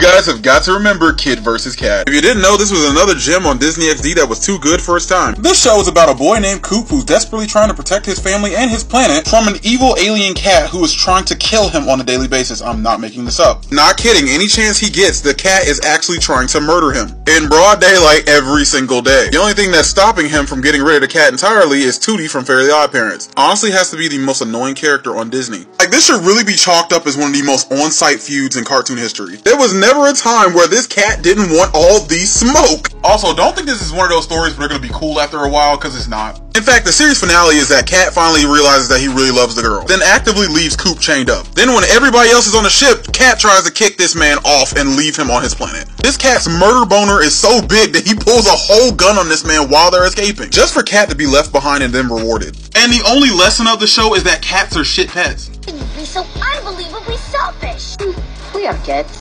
guys have got to remember Kid vs. Kat. If you didn't know, this was another gem on Disney XD that was too good for its time. This show is about a boy named Coop who's desperately trying to protect his family and his planet from an evil alien cat who is trying to kill him on a daily basis. I'm not making this up. Not kidding, any chance he gets, the cat is actually trying to murder him. In broad daylight every single day. The only thing that's stopping him from getting rid of the cat entirely is Tootie from Fairly Odd Parents. Honestly has to be the most annoying character on Disney. Like this should really be chalked up as one of the most on-site feuds in cartoon history. There was never a time where this cat didn't want all the smoke. Also, don't think this is one of those stories where they're gonna be cool after a while, because it's not. In fact, the series finale is that Kat finally realizes that he really loves the girl, then actively leaves Coop chained up. Then when everybody else is on the ship, Kat tries to kick this man off and leave him on his planet. This cat's murder boner is so big that he pulls a whole gun on this man while they're escaping, just for Kat to be left behind and then rewarded. And the only lesson of the show is that cats are shit pets. So unbelievably selfish. We are kids.